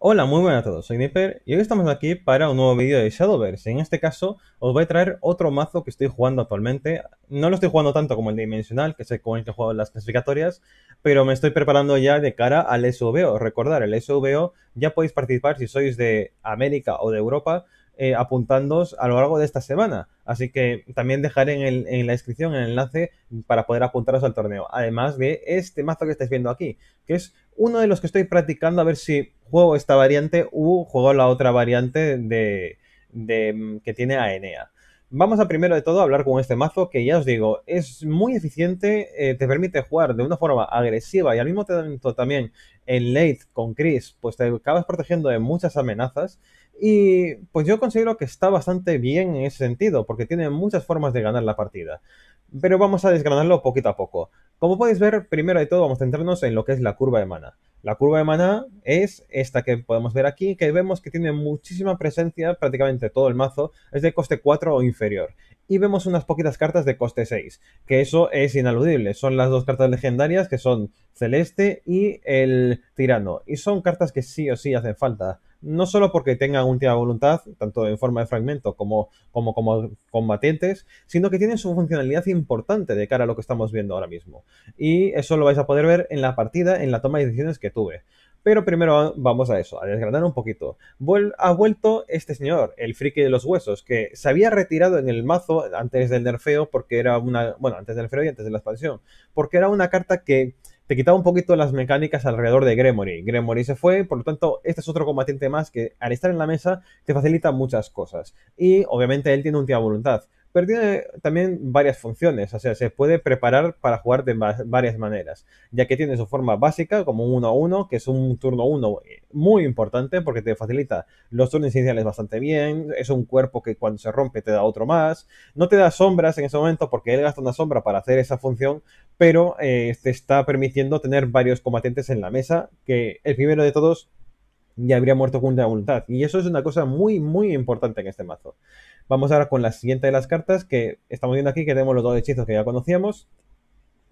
Hola, muy buenas a todos, soy Nipper y hoy estamos aquí para un nuevo vídeo de Shadowverse. En este caso os voy a traer otro mazo que estoy jugando actualmente. No lo estoy jugando tanto como el Dimensional, que es con el que juego las clasificatorias, pero me estoy preparando ya de cara al SVO. Recordar, el SVO ya podéis participar si sois de América o de Europa eh, apuntándoos a lo largo de esta semana. Así que también dejaré en, la descripción el enlace para poder apuntaros al torneo. Además de este mazo que estáis viendo aquí, que es uno de los que estoy practicando a ver si juego esta variante u juego la otra variante de, que tiene a Enea. Vamos a primero de todo hablar con este mazo que ya os digo, es muy eficiente, eh, te permite jugar de una forma agresiva y al mismo tiempo también en late con Chris, pues te acabas protegiendo de muchas amenazas y pues yo considero que está bastante bien en ese sentido, porque tiene muchas formas de ganar la partida. Pero vamos a desgranarlo poquito a poco. Como podéis ver, primero de todo vamos a centrarnos en lo que es la curva de mana. La curva de mana es esta que podemos ver aquí, que vemos que tiene muchísima presencia, prácticamente todo el mazo es de coste 4 o inferior. Y vemos unas poquitas cartas de coste 6, que eso es inaludible. Son las dos cartas legendarias que son Celeste y el Tirano. Y son cartas que sí o sí hacen falta no solo porque tengan última voluntad, tanto en forma de fragmento como, como, como combatientes, sino que tienen su funcionalidad importante de cara a lo que estamos viendo ahora mismo. Y eso lo vais a poder ver en la partida, en la toma de decisiones que tuve. Pero primero vamos a eso, a desgranar un poquito. ha vuelto este señor, el friki de los huesos, que se había retirado en el mazo antes del nerfeo porque era una... Bueno, antes del nerfeo y antes de la expansión. Porque era una carta que te quitaba un poquito las mecánicas alrededor de Gremory. Gremory se fue, por lo tanto, este es otro combatiente más que al estar en la mesa te facilita muchas cosas. Y obviamente él tiene un tía voluntad pero tiene también varias funciones, o sea, se puede preparar para jugar de varias maneras, ya que tiene su forma básica como un 1 1, que es un turno 1 muy importante porque te facilita los turnos iniciales bastante bien, es un cuerpo que cuando se rompe te da otro más, no te da sombras en ese momento porque él gasta una sombra para hacer esa función, pero eh, te está permitiendo tener varios combatientes en la mesa, que el primero de todos ya habría muerto con una voluntad. Y eso es una cosa muy, muy importante en este mazo. Vamos ahora con la siguiente de las cartas que estamos viendo aquí, que tenemos los dos hechizos que ya conocíamos.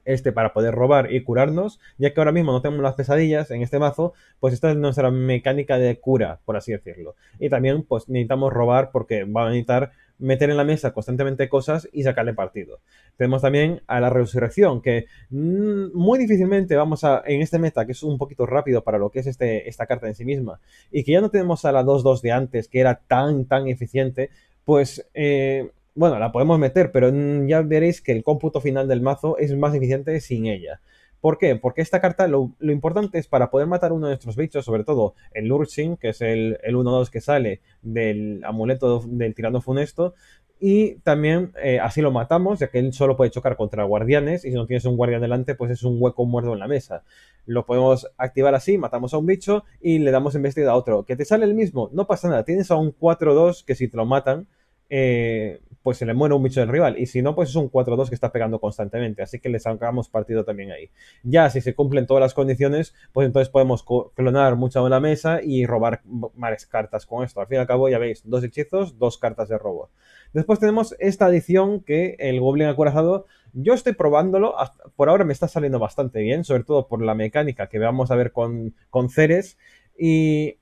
Este para poder robar y curarnos, ya que ahora mismo no tenemos las pesadillas en este mazo, pues esta es nuestra mecánica de cura, por así decirlo. Y también pues necesitamos robar porque va a necesitar meter en la mesa constantemente cosas y sacarle partido. Tenemos también a la resurrección, que mm, muy difícilmente vamos a, en este meta, que es un poquito rápido para lo que es este, esta carta en sí misma, y que ya no tenemos a la 2-2 de antes, que era tan, tan eficiente, pues... Eh, bueno, la podemos meter, pero mm, ya veréis que el cómputo final del mazo es más eficiente sin ella. ¿Por qué? Porque esta carta lo, importante es para poder matar uno de nuestros bichos, sobre todo el Lurching, que es el, el 1-2 que sale del amuleto del tirano funesto, y también eh, así lo matamos, ya que él solo puede chocar contra guardianes, y si no tienes un guardián delante, pues es un hueco muerto en la mesa. Lo podemos activar así, matamos a un bicho y le damos embestida a otro. ¿Que te sale el mismo? No pasa nada, tienes a un 4-2 que si te lo matan, eh, pues se le muere un bicho del rival. Y si no, pues es un 4-2 que está pegando constantemente. Así que le sacamos partido también ahí. Ya, si se cumplen todas las condiciones, pues entonces podemos clonar mucho en la mesa y robar varias cartas con esto. Al fin y al cabo, ya veis, dos hechizos, dos cartas de robo. Después tenemos esta adición que el Goblin Acorazado, yo estoy probándolo, por ahora me está saliendo bastante bien, sobre todo por la mecánica que vamos a ver con, con Ceres. Y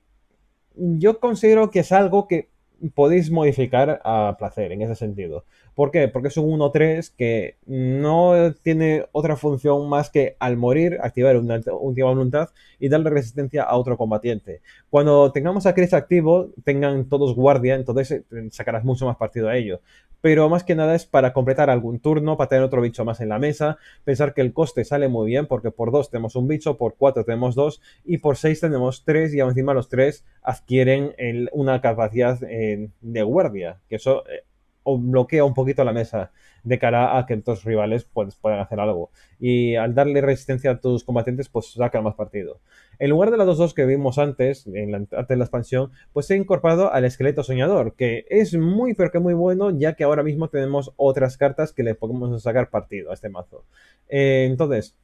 yo considero que es algo que podéis modificar a placer en ese sentido. ¿Por qué? Porque es un 1-3 que no tiene otra función más que al morir activar una última voluntad y darle resistencia a otro combatiente. Cuando tengamos a Chris activo, tengan todos guardia, entonces eh, sacarás mucho más partido a ello. Pero más que nada es para completar algún turno, para tener otro bicho más en la mesa, pensar que el coste sale muy bien porque por 2 tenemos un bicho, por 4 tenemos 2 y por 6 tenemos 3 y encima los 3 adquieren una capacidad eh, de guardia, que eso... Eh, o bloquea un poquito la mesa de cara a que tus rivales pues, puedan hacer algo. Y al darle resistencia a tus combatientes, pues sacan más partido. En lugar de las dos dos que vimos antes, en la, antes de la expansión, pues he incorporado al esqueleto soñador, que es muy pero que muy bueno, ya que ahora mismo tenemos otras cartas que le podemos sacar partido a este mazo. Eh, entonces,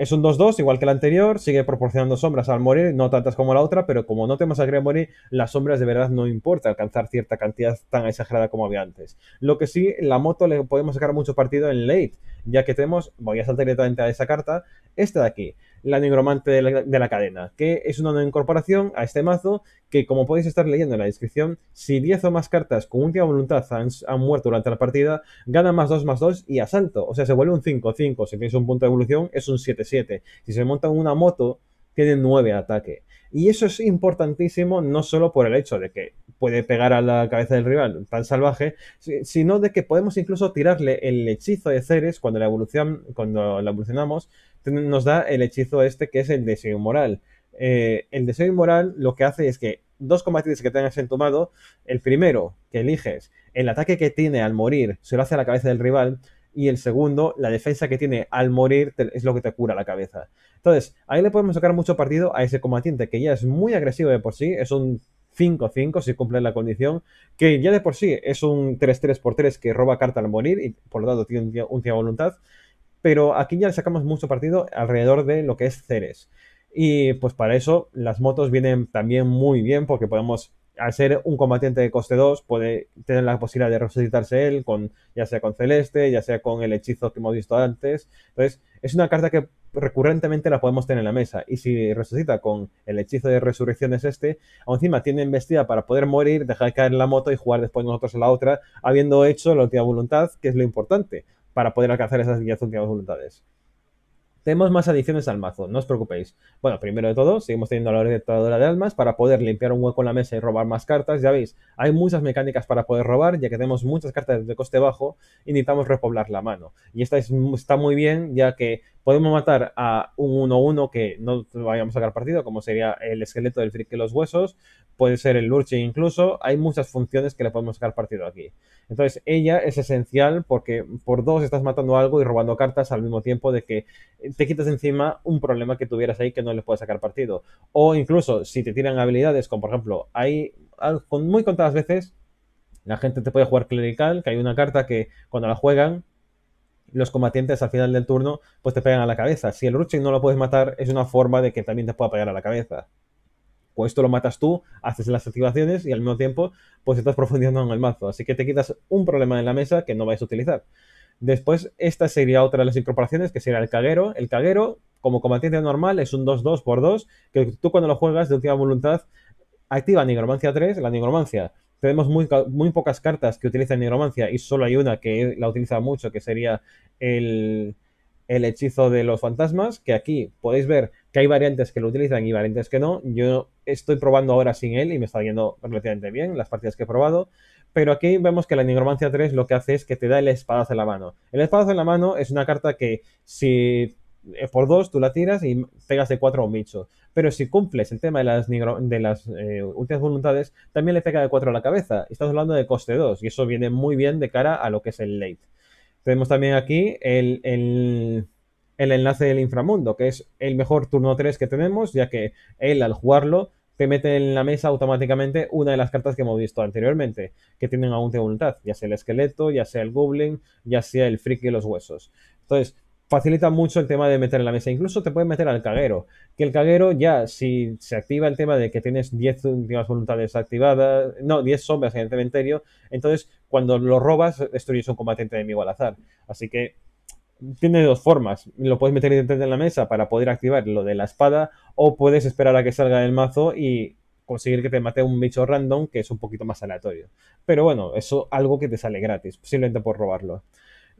es un 2-2, igual que el anterior, sigue proporcionando sombras al morir, no tantas como la otra, pero como no tenemos a morir, las sombras de verdad no importa alcanzar cierta cantidad tan exagerada como había antes. Lo que sí, la moto le podemos sacar mucho partido en late, ya que tenemos, voy a saltar directamente a esa carta, esta de aquí, la Nigromante de la, cadena, que es una incorporación a este mazo que, como podéis estar leyendo en la descripción, si 10 o más cartas con última voluntad han, muerto durante la partida, gana más 2 más 2 y asalto. O sea, se vuelve un 5-5. Si tienes un punto de evolución, es un 7-7. Si se monta una moto, tiene 9 ataque. Y eso es importantísimo no solo por el hecho de que puede pegar a la cabeza del rival tan salvaje, sino de que podemos incluso tirarle el hechizo de Ceres cuando la, evolución, cuando la evolucionamos, nos da el hechizo este que es el deseo inmoral. Eh, el deseo inmoral lo que hace es que dos combatientes que tengas en tu mano, el primero que eliges, el ataque que tiene al morir se lo hace a la cabeza del rival, y el segundo, la defensa que tiene al morir es lo que te cura la cabeza. Entonces, ahí le podemos sacar mucho partido a ese combatiente que ya es muy agresivo de por sí, es un 5-5 si cumple la condición, que ya de por sí es un 3-3 por 3 que roba carta al morir y por lo tanto tiene un, de voluntad, pero aquí ya le sacamos mucho partido alrededor de lo que es Ceres. Y pues para eso las motos vienen también muy bien porque podemos al ser un combatiente de coste 2, puede tener la posibilidad de resucitarse él, con, ya sea con Celeste, ya sea con el hechizo que hemos visto antes. Entonces, es una carta que recurrentemente la podemos tener en la mesa. Y si resucita con el hechizo de resurrección es este, aún encima tiene embestida para poder morir, dejar caer la moto y jugar después nosotros en la otra, habiendo hecho la última voluntad, que es lo importante, para poder alcanzar esas 10 últimas voluntades. Tenemos más adiciones al mazo, no os preocupéis. Bueno, primero de todo, seguimos teniendo la orientadora de almas para poder limpiar un hueco en la mesa y robar más cartas. Ya veis, hay muchas mecánicas para poder robar, ya que tenemos muchas cartas de coste bajo y necesitamos repoblar la mano. Y esta está muy bien, ya que podemos matar a un 1-1 que no vayamos a sacar partido, como sería el esqueleto del friki y los huesos, puede ser el lurching incluso. Hay muchas funciones que le podemos sacar partido aquí. Entonces, ella es esencial porque por dos estás matando algo y robando cartas al mismo tiempo de que te quitas encima un problema que tuvieras ahí que no le puedes sacar partido. O incluso si te tiran habilidades, como por ejemplo, hay muy contadas veces la gente te puede jugar clerical, que hay una carta que cuando la juegan los combatientes al final del turno pues te pegan a la cabeza. Si el Ruching no lo puedes matar, es una forma de que también te pueda pegar a la cabeza. Pues esto lo matas tú, haces las activaciones y al mismo tiempo pues estás profundizando en el mazo. Así que te quitas un problema en la mesa que no vais a utilizar. Después, esta sería otra de las incorporaciones, que sería el caguero. El caguero, como combatiente normal, es un 2-2 por 2, que tú cuando lo juegas de última voluntad activa Nigromancia 3. La Nigromancia tenemos muy, muy pocas cartas que utilizan nigromancia y solo hay una que la utiliza mucho, que sería el, el hechizo de los fantasmas, que aquí podéis ver que hay variantes que lo utilizan y variantes que no. Yo estoy probando ahora sin él y me está yendo relativamente bien las partidas que he probado. Pero aquí vemos que la Nigromancia 3 lo que hace es que te da el espadazo en la mano. El espadazo en la mano es una carta que si eh, por dos tú la tiras y pegas de cuatro a un bicho. Pero si cumples el tema de las, de las eh, últimas voluntades, también le pega de cuatro a la cabeza. Estamos hablando de coste 2 y eso viene muy bien de cara a lo que es el late. Tenemos también aquí el, el, el enlace del inframundo, que es el mejor turno 3 que tenemos, ya que él al jugarlo te mete en la mesa automáticamente una de las cartas que hemos visto anteriormente, que tienen aún de voluntad, ya sea el esqueleto, ya sea el goblin, ya sea el friki y los huesos. Entonces, facilita mucho el tema de meter en la mesa. Incluso te puede meter al caguero. Que el caguero ya, si se activa el tema de que tienes 10 últimas voluntades activadas, no, 10 sombras en el cementerio, entonces cuando lo robas, destruyes un combatiente enemigo al azar. Así que tiene dos formas. Lo puedes meter en la mesa para poder activar lo de la espada, o puedes esperar a que salga del mazo y conseguir que te mate un bicho random que es un poquito más aleatorio. Pero bueno, eso algo que te sale gratis, simplemente por robarlo.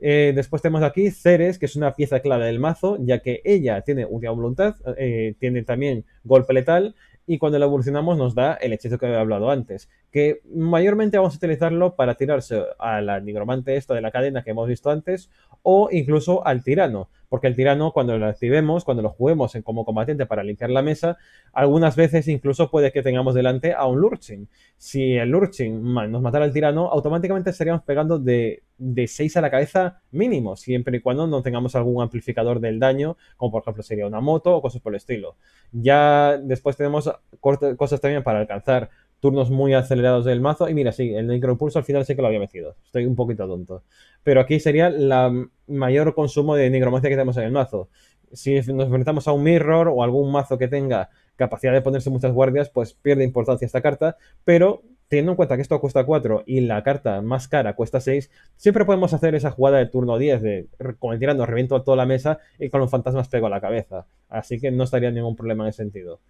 Eh, después tenemos aquí Ceres, que es una pieza clave del mazo, ya que ella tiene última voluntad, eh, tiene también golpe letal, y cuando la evolucionamos nos da el hechizo que había hablado antes, que mayormente vamos a utilizarlo para tirarse a la nigromante esta de la cadena que hemos visto antes, o incluso al tirano, porque el tirano cuando lo activemos, cuando lo juguemos como combatiente para limpiar la mesa, algunas veces incluso puede que tengamos delante a un lurching. Si el lurching nos matara al tirano, automáticamente estaríamos pegando de, de 6 a la cabeza mínimo, siempre y cuando no tengamos algún amplificador del daño, como por ejemplo sería una moto o cosas por el estilo. Ya después tenemos cosas también para alcanzar turnos muy acelerados del mazo. Y mira, sí, el micropulso al final sí que lo había metido. Estoy un poquito tonto. Pero aquí sería el mayor consumo de nigromancia que tenemos en el mazo. Si nos enfrentamos a un mirror o algún mazo que tenga capacidad de ponerse muchas guardias, pues pierde importancia esta carta. Pero teniendo en cuenta que esto cuesta 4 y la carta más cara cuesta 6, siempre podemos hacer esa jugada de turno 10 de con el tirando reviento toda la mesa y con los fantasmas pego a la cabeza. Así que no estaría ningún problema en ese sentido.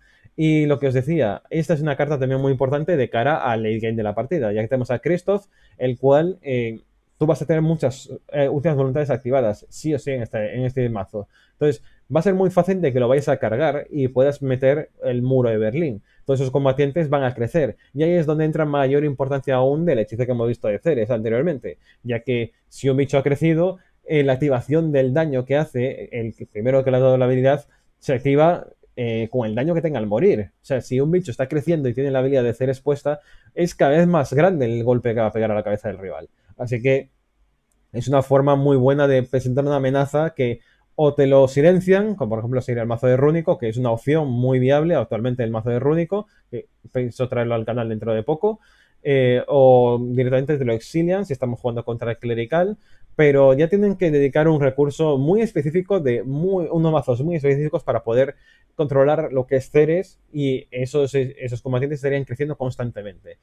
Y lo que os decía, esta es una carta también muy importante de cara al late game de la partida, ya que tenemos a Christoph, el cual eh, tú vas a tener muchas eh, últimas voluntades activadas, sí o sí, en este, en este mazo. Entonces, va a ser muy fácil de que lo vayas a cargar y puedas meter el muro de Berlín. Todos esos combatientes van a crecer. Y ahí es donde entra mayor importancia aún del hechizo que hemos visto de Ceres anteriormente, ya que si un bicho ha crecido, eh, la activación del daño que hace, el primero que le ha dado la habilidad, se activa eh, con el daño que tenga al morir. O sea, si un bicho está creciendo y tiene la habilidad de ser expuesta, es cada vez más grande el golpe que va a pegar a la cabeza del rival. Así que es una forma muy buena de presentar una amenaza que o te lo silencian, como por ejemplo sería el mazo de Rúnico, que es una opción muy viable actualmente el mazo de Rúnico, que pienso traerlo al canal dentro de poco, eh, o directamente te lo exilian si estamos jugando contra el clerical, pero ya tienen que dedicar un recurso muy específico de muy, unos mazos muy específicos para poder controlar lo que es Ceres y esos, esos combatientes estarían creciendo constantemente.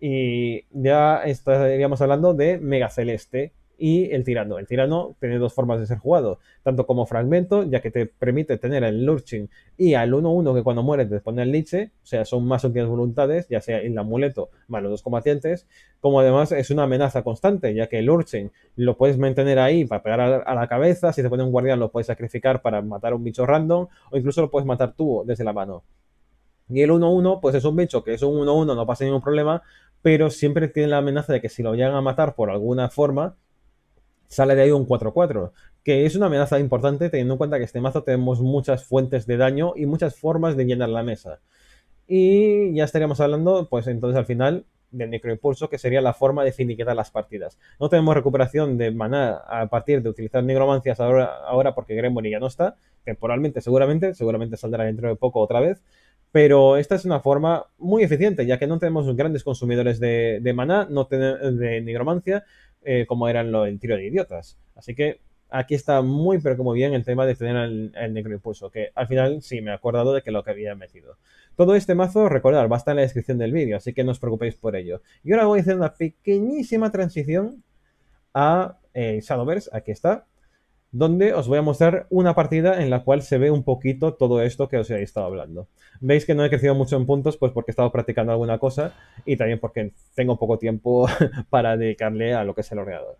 Y ya estaríamos hablando de Mega Celeste, y el tirano. El tirano tiene dos formas de ser jugado, tanto como fragmento, ya que te permite tener el lurching y al 1-1 que cuando mueres te pone el liche, o sea, son más últimas voluntades, ya sea el amuleto más los dos combatientes, como además es una amenaza constante, ya que el lurching lo puedes mantener ahí para pegar a la cabeza, si te pone un guardián lo puedes sacrificar para matar a un bicho random, o incluso lo puedes matar tú desde la mano. Y el 1-1, pues es un bicho que es un 1-1, no pasa ningún problema, pero siempre tiene la amenaza de que si lo llegan a matar por alguna forma, sale de ahí un 4-4, que es una amenaza importante teniendo en cuenta que este mazo tenemos muchas fuentes de daño y muchas formas de llenar la mesa. Y ya estaríamos hablando, pues entonces al final, del necroimpulso, que sería la forma de finiquitar las partidas. No tenemos recuperación de maná a partir de utilizar nigromancias ahora, ahora porque Gremlin ya no está, temporalmente seguramente, seguramente saldrá dentro de poco otra vez, pero esta es una forma muy eficiente, ya que no tenemos grandes consumidores de, de maná, no de nigromancia, eh, como eran lo, el tiro de idiotas. Así que aquí está muy, pero como bien el tema de tener el, el necroimpulso, que al final sí me he acordado de que lo que había metido. Todo este mazo, recordad, va a estar en la descripción del vídeo, así que no os preocupéis por ello. Y ahora voy a hacer una pequeñísima transición a eh, Shadowverse, aquí está, donde os voy a mostrar una partida en la cual se ve un poquito todo esto que os he estado hablando. Veis que no he crecido mucho en puntos, pues porque he estado practicando alguna cosa y también porque tengo poco tiempo para dedicarle a lo que es el ordenador.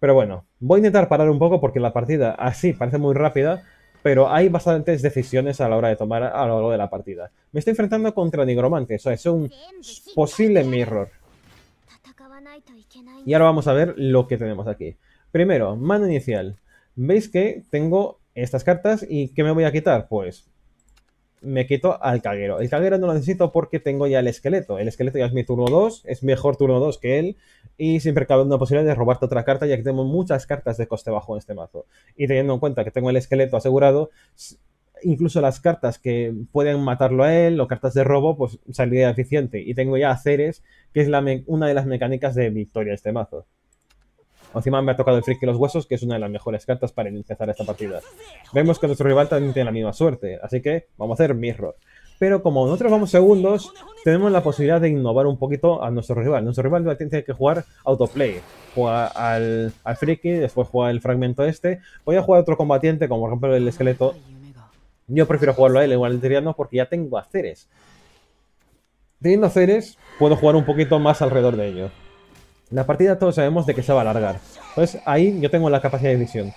Pero bueno, voy a intentar parar un poco porque la partida así parece muy rápida, pero hay bastantes decisiones a la hora de tomar a lo largo de la partida. Me estoy enfrentando contra Nigromante, o sea, es un posible mirror. Y ahora vamos a ver lo que tenemos aquí. Primero, mano inicial veis que tengo estas cartas y ¿qué me voy a quitar? Pues me quito al caguero. El caguero no lo necesito porque tengo ya el esqueleto. El esqueleto ya es mi turno 2, es mejor turno 2 que él y siempre cabe una posibilidad de robarte otra carta ya que tengo muchas cartas de coste bajo en este mazo. Y teniendo en cuenta que tengo el esqueleto asegurado, incluso las cartas que pueden matarlo a él o cartas de robo, pues saldría eficiente. Y tengo ya Ceres, que es una de las mecánicas de victoria de este mazo. Encima me ha tocado el Friki los Huesos, que es una de las mejores cartas para empezar esta partida. Vemos que nuestro rival también tiene la misma suerte, así que vamos a hacer Mirror. Pero como nosotros vamos segundos, tenemos la posibilidad de innovar un poquito a nuestro rival. Nuestro rival tiene que jugar autoplay. Juega al, al Friki, después juega el fragmento este. Voy a jugar otro combatiente, como por ejemplo el esqueleto. Yo prefiero jugarlo a él, igual al Tiriano, porque ya tengo a. Teniendo a puedo jugar un poquito más alrededor de ello. La partida todos sabemos de que se va a alargar. Entonces ahí yo tengo la capacidad de visión.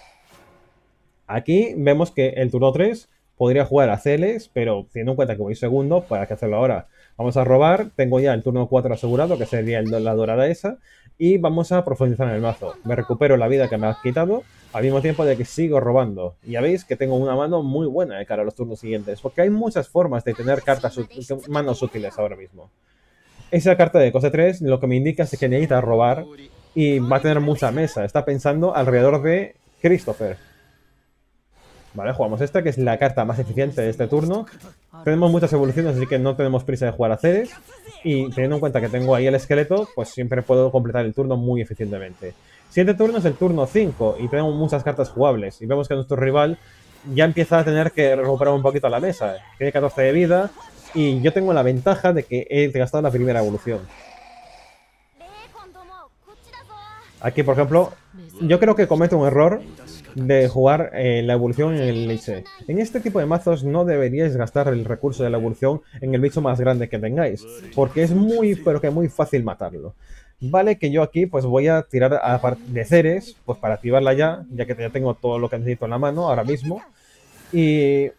Aquí vemos que el turno 3 podría jugar a Celes, pero teniendo en cuenta que voy segundo, ¿para qué hacerlo ahora? Vamos a robar, tengo ya el turno 4 asegurado, que sería la dorada esa, y vamos a profundizar en el mazo. Me recupero la vida que me ha quitado, al mismo tiempo de que sigo robando. Y ya veis que tengo una mano muy buena de cara a los turnos siguientes, porque hay muchas formas de tener cartas, manos útiles ahora mismo. Esa carta de coste 3 lo que me indica es que necesita robar y va a tener mucha mesa. Está pensando alrededor de Christopher. Vale, jugamos esta, que es la carta más eficiente de este turno. Tenemos muchas evoluciones, así que no tenemos prisa de jugar a Ceres. Y teniendo en cuenta que tengo ahí el esqueleto, pues siempre puedo completar el turno muy eficientemente. Siguiente turno es el turno 5 y tenemos muchas cartas jugables. Y vemos que nuestro rival ya empieza a tener que recuperar un poquito la mesa. Tiene 14 de vida, y yo tengo la ventaja de que he gastado la primera evolución. Aquí, por ejemplo, yo creo que cometo un error de jugar eh, la evolución en el Liche. En este tipo de mazos no deberíais gastar el recurso de la evolución en el bicho más grande que tengáis, porque es muy, pero que muy fácil matarlo. Vale que yo aquí pues voy a tirar de Ceres, pues para activarla ya, ya que ya tengo todo lo que necesito en la mano ahora mismo. Y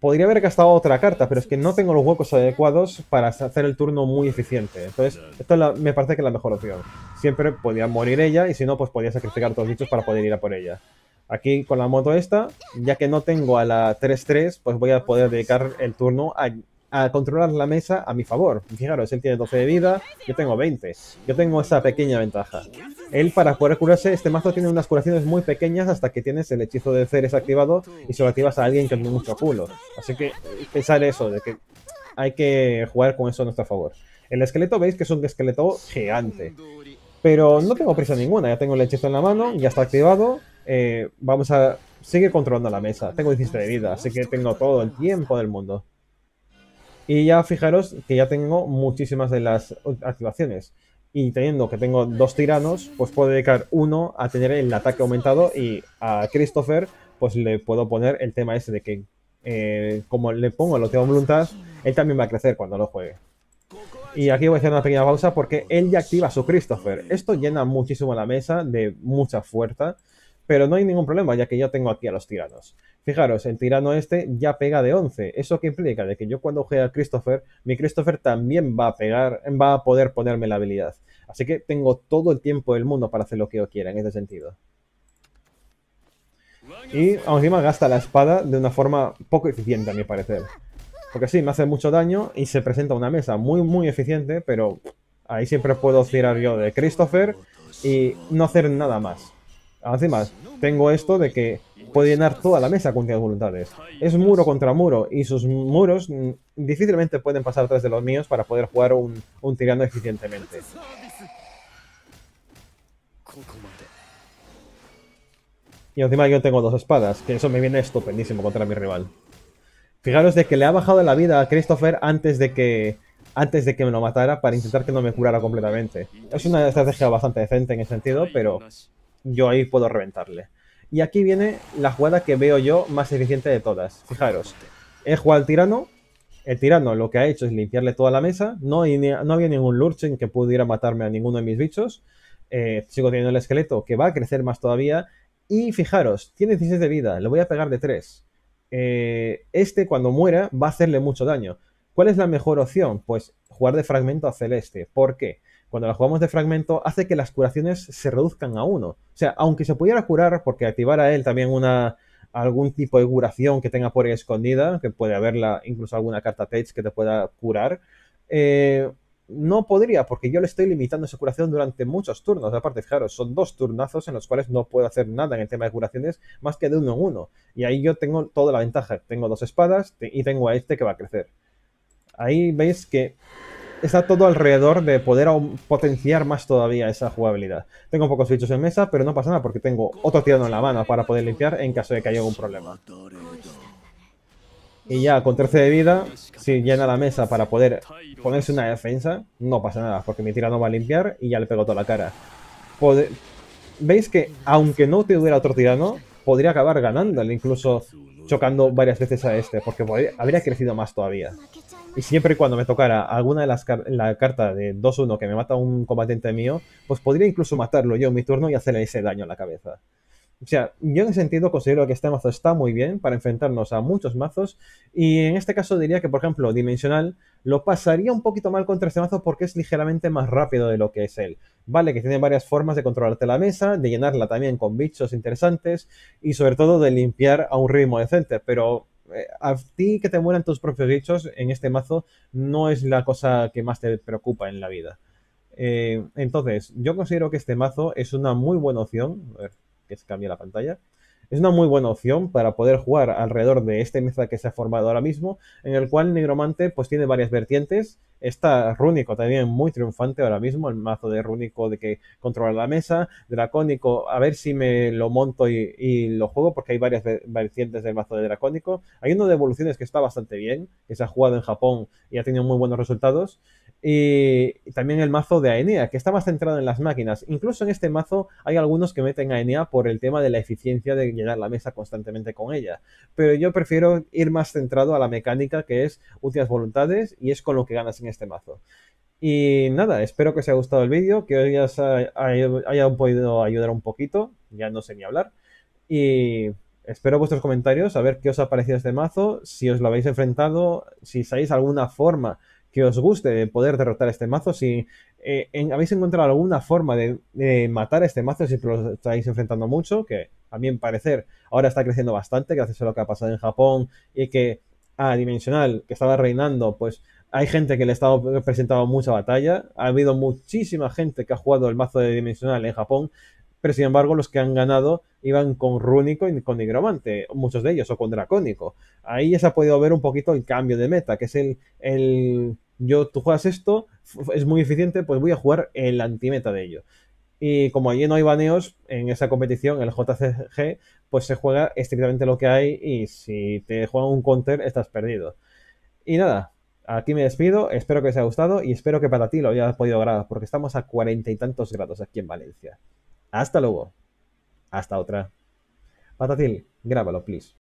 podría haber gastado otra carta, pero es que no tengo los huecos adecuados para hacer el turno muy eficiente. Entonces, esto me parece que es la mejor opción. Siempre podía morir ella y si no, pues podía sacrificar todos los bichos para poder ir a por ella. Aquí con la moto esta, ya que no tengo a la 3-3, pues voy a poder dedicar el turno a a controlar la mesa a mi favor. Fijaros, él tiene 12 de vida, yo tengo 20. Yo tengo esa pequeña ventaja. Él, para poder curarse, este mazo tiene unas curaciones muy pequeñas hasta que tienes el hechizo de Ceres activado y se lo activas a alguien que tiene mucho culo. Así que pensar eso, de que hay que jugar con eso a nuestro favor. El esqueleto veis que es un esqueleto gigante. Pero no tengo prisa ninguna, ya tengo el hechizo en la mano, ya está activado. Eh, vamos a seguir controlando la mesa. Tengo 17 de vida, así que tengo todo el tiempo del mundo. Y ya fijaros que ya tengo muchísimas de las activaciones. Y teniendo que tengo dos tiranos, pues puedo dedicar uno a tener el ataque aumentado y a Christopher pues le puedo poner el tema ese de que eh, como le pongo el tengo voluntad, él también va a crecer cuando lo juegue. Y aquí voy a hacer una pequeña pausa porque él ya activa su Christopher. Esto llena muchísimo la mesa de mucha fuerza, pero no hay ningún problema ya que ya tengo aquí a los tiranos. Fijaros, el tirano este ya pega de 11. ¿Eso qué implica? De que yo cuando juegue a Christopher, mi Christopher también va a pegar, va a poder ponerme la habilidad. Así que tengo todo el tiempo del mundo para hacer lo que yo quiera en ese sentido. Y encima gasta la espada de una forma poco eficiente a mi parecer. Porque sí, me hace mucho daño y se presenta una mesa muy muy eficiente, pero ahí siempre puedo tirar yo de Christopher y no hacer nada más. Encima, tengo esto de que puede llenar toda la mesa con de voluntades. Es muro contra muro y sus muros difícilmente pueden pasar atrás de los míos para poder jugar un, un tirano eficientemente. Y encima yo tengo dos espadas, que eso me viene estupendísimo contra mi rival. Fijaros de que le ha bajado la vida a Christopher antes de que antes de que me lo matara para intentar que no me curara completamente. Es una estrategia bastante decente en ese sentido, pero yo ahí puedo reventarle. Y aquí viene la jugada que veo yo más eficiente de todas. Fijaros, he jugado al tirano. El tirano lo que ha hecho es limpiarle toda la mesa. No, no había ningún Lurchen que pudiera matarme a ninguno de mis bichos. Eh, sigo teniendo el esqueleto que va a crecer más todavía. Y fijaros, tiene 16 de vida. Le voy a pegar de 3. Eh, este cuando muera va a hacerle mucho daño. ¿Cuál es la mejor opción? Pues jugar de fragmento a celeste. ¿Por qué? Cuando la jugamos de fragmento, hace que las curaciones se reduzcan a uno. O sea, aunque se pudiera curar, porque activara él también una algún tipo de curación que tenga por ahí escondida, que puede haberla incluso alguna carta Tates que te pueda curar, eh, no podría, porque yo le estoy limitando esa curación durante muchos turnos. Aparte, fijaros, son dos turnazos en los cuales no puedo hacer nada en el tema de curaciones más que de uno en uno. Y ahí yo tengo toda la ventaja. Tengo dos espadas y tengo a este que va a crecer. Ahí veis que está todo alrededor de poder potenciar más todavía esa jugabilidad. Tengo pocos bichos en mesa, pero no pasa nada porque tengo otro tirano en la mano para poder limpiar en caso de que haya algún problema. Y ya con 13 de vida, si llena la mesa para poder ponerse una defensa, no pasa nada, porque mi tirano va a limpiar y ya le pego toda la cara. Veis que aunque no tuviera otro tirano, podría acabar ganándole, incluso chocando varias veces a este, porque habría crecido más todavía. Y siempre y cuando me tocara alguna de las la carta de 2-1 que me mata un combatiente mío, pues podría incluso matarlo yo en mi turno y hacerle ese daño a la cabeza. O sea, yo en ese sentido considero que este mazo está muy bien para enfrentarnos a muchos mazos. Y en este caso diría que, por ejemplo, Dimensional lo pasaría un poquito mal contra este mazo porque es ligeramente más rápido de lo que es él. Vale, que tiene varias formas de controlarte la mesa, de llenarla también con bichos interesantes y sobre todo de limpiar a un ritmo decente. Pero a ti que te mueran tus propios bichos en este mazo no es la cosa que más te preocupa en la vida. Eh, entonces, yo considero que este mazo es una muy buena opción. A ver, que se cambie la pantalla es una muy buena opción para poder jugar alrededor de este mesa que se ha formado ahora mismo, en el cual Negromante pues tiene varias vertientes. Está Rúnico también muy triunfante ahora mismo, el mazo de Rúnico de que controla la mesa, Dracónico, a ver si me lo monto y, lo juego, porque hay varias vertientes del mazo de Dracónico. Hay uno de evoluciones que está bastante bien, que se ha jugado en Japón y ha tenido muy buenos resultados. Y también el mazo de Aenea, que está más centrado en las máquinas. Incluso en este mazo hay algunos que meten Aenea por el tema de la eficiencia de llenar la mesa constantemente con ella. Pero yo prefiero ir más centrado a la mecánica, que es últimas voluntades, y es con lo que ganas en este mazo. Y nada, espero que os haya gustado el vídeo, que os haya podido ayudar un poquito, ya no sé ni hablar. Y espero vuestros comentarios, a ver qué os ha parecido este mazo, si os lo habéis enfrentado, si sabéis alguna forma que os guste de poder derrotar este mazo, si eh, habéis encontrado alguna forma de, matar este mazo, si lo estáis enfrentando mucho, que a mi parecer ahora está creciendo bastante gracias a lo que ha pasado en Japón y que a Dimensional, que estaba reinando, pues hay gente que le ha estado presentando mucha batalla. Ha habido muchísima gente que ha jugado el mazo de Dimensional en Japón, pero sin embargo los que han ganado iban con Rúnico y con Nigromante, muchos de ellos, o con Dracónico. Ahí ya se ha podido ver un poquito el cambio de meta, que es el, el yo, tú juegas esto, es muy eficiente, pues voy a jugar el antimeta de ello. Y como allí no hay baneos en esa competición, el JCG, pues se juega estrictamente lo que hay y si te juegan un counter estás perdido. Y nada, aquí me despido, espero que os haya gustado y espero que para ti lo hayas podido grabar, porque estamos a cuarenta y tantos grados aquí en Valencia. Hasta luego. Hasta otra. Patatil, grábalo, please.